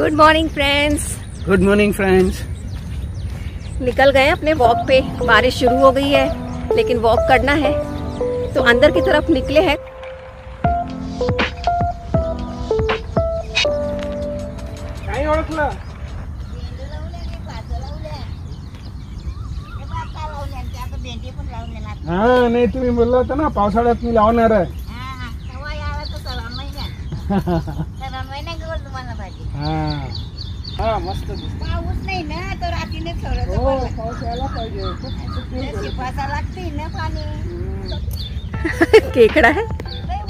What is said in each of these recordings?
Good morning friends good morning friends निकल गए अपने वॉक पे। बारिश शुरू हो गई है लेकिन वॉक करना है। तो अंदर की तरफ़ निकले हैं। काय ओळखलं हा नाही तुम्ही बोलला होता ना पावसाळ्यात मी लावणार आहे. हा। हा मस्त दिसतं. पाऊस नाही ना तर रात्रीने ठेवलं हो पाऊस यायला पाहिजे। खूप खूप लागते ना पाणी. केकड़ा है लय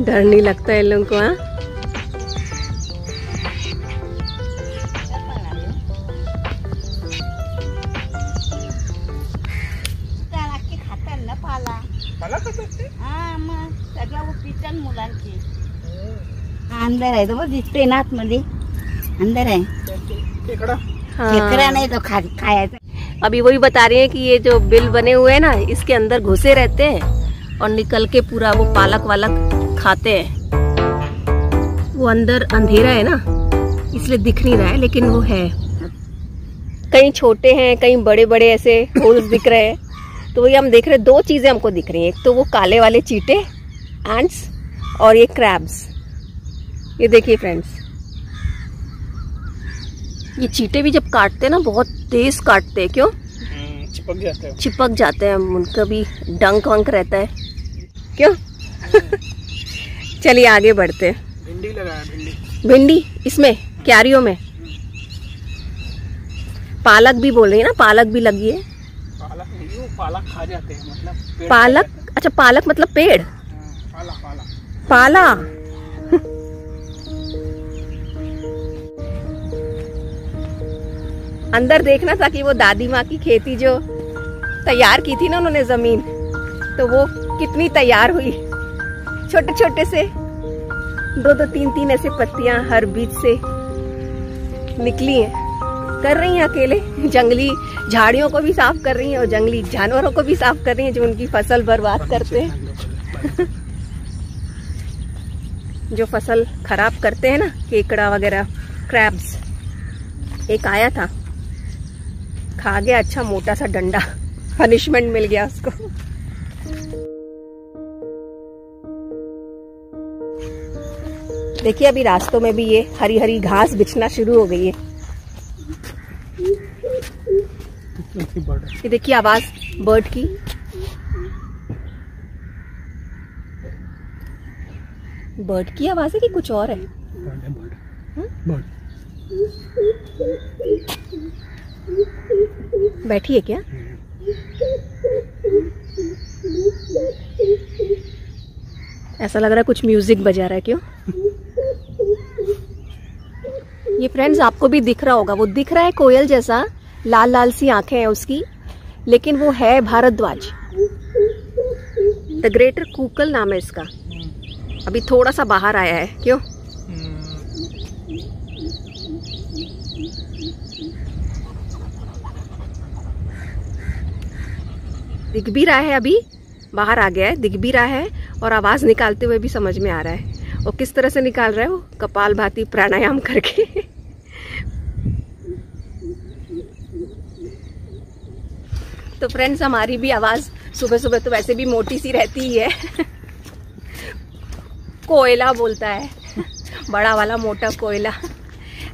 डर नहीं लगता है इन लोगों को हाँ. सगळं पिचन मुलांची. अंदर आहे तो बघ दिसते ना आतमध्ये. अंदर आहे. खेकडा खेकडा हाँ नाही तो खा खायचा. अभी वही बता रही है कि ये जो बिल बने हुए हैं ना इसके अंदर घुसे रहते हैं और निकल के पूरा वो पालक वालक खाते हैं। वो अंदर अंधेरा है ना इसलिए दिख नहीं रहा है लेकिन वो है। कहीं छोटे हैं कहीं बड़े बड़े ऐसे होल्स दिख रहे हैं। तो वही हम देख रहे हैं दो चीज़ें हमको दिख रही हैं। एक तो वो काले वाले चीटे एंड्स और ये क्रैब्स ये देखिए फ्रेंड्स ये चीटे भी जब काटते हैं ना बहुत तेज काटते हैं क्यों? हम्म, चिपक जाते हैं। चिपक जाते हैं उनका भी डंक वंक रहता है। क्यों? चलिए आगे बढ़ते हैं। भिंडी लगाया भिंडी। भिंडी? इसमें? क्यारियों में? पालक भी बोल रही है ना पालक भी लगी है। पालक नहीं वो पालक खा जाते हैं मतलब पालक? अच्छा पालक मतलब पेड़? पाला पाला। पाला? अंदर देखना था कि वो दादी माँ की खेती जो तैयार की थी ना उन्होंने ज़मीन तो वो कितनी तैयार हुई। छोटे छोटे से दो दो तीन तीन ऐसे पत्तियाँ हर बीच से निकली हैं। कर रही हैं अकेले जंगली झाड़ियों को भी साफ़ कर रही हैं और जंगली जानवरों को भी साफ़ कर रही हैं जो उनकी फ़सल बर्बाद करते हैं। जो फ़सल खराब करते हैं ना, केकड़ा वगैरह क्रैब्स एक आया था। खा गया अच्छा मोटा सा डंडा। पनिशमेंट मिल गया उसको। देखिए, अभी रास्तों में भी ये हरी हरी घास बिछना शुरू हो गई है। ये देखिए आवाज़ बर्ड की। बर्ड की आवाज़ है कि कुछ और है? बैठी है क्या? ऐसा लग रहा है कुछ म्यूज़िक बजा रहा है, क्यों? ये फ्रेंड्स आपको भी दिख रहा होगा। वो दिख रहा है कोयल जैसा, लाल लाल सी आँखें हैं उसकी, लेकिन वो है भारद्वाज। द ग्रेटर कूकल नाम है इसका। अभी थोड़ा सा बाहर आया है, क्यों? दिख भी रहा है अभी, बाहर आ गया है दिख भी रहा है और आवाज़ निकालते हुए भी समझ में आ रहा है। और किस तरह से निकाल रहा है वो? कपाल भाती प्राणायाम करके। तो फ्रेंड्स हमारी भी आवाज़ सुबह सुबह तो वैसे भी मोटी सी रहती ही है। कोयला बोलता है। बड़ा वाला मोटा कोयला।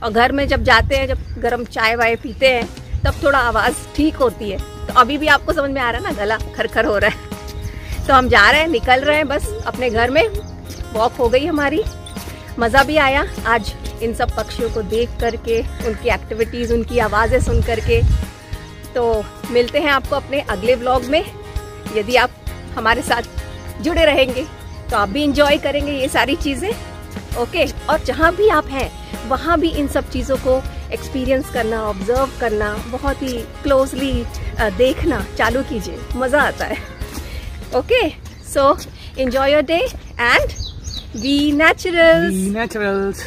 और घर में जब जाते हैं, जब गर्म चाय वाय पीते हैं, तब थोड़ा आवाज़ ठीक होती है। तो अभी भी आपको समझ में आ रहा है ना, गला खरखर हो रहा है। तो हम जा रहे हैं, निकल रहे हैं बस अपने घर में। वॉक हो गई हमारी। मज़ा भी आया आज इन सब पक्षियों को देख करके, उनकी एक्टिविटीज़ उनकी आवाज़ें सुन करके। तो मिलते हैं आपको अपने अगले ब्लॉग में। यदि आप हमारे साथ जुड़े रहेंगे तो आप भी इंजॉय करेंगे ये सारी चीज़ें। ओके और जहाँ भी आप हैं, वहाँ भी इन सब चीज़ों को एक्सपीरियंस करना ऑब्ज़र्व करना, बहुत ही क्लोजली देखना चालू कीजिए। मज़ा आता है। Okay so enjoy day and and naturals naturals. Naturals.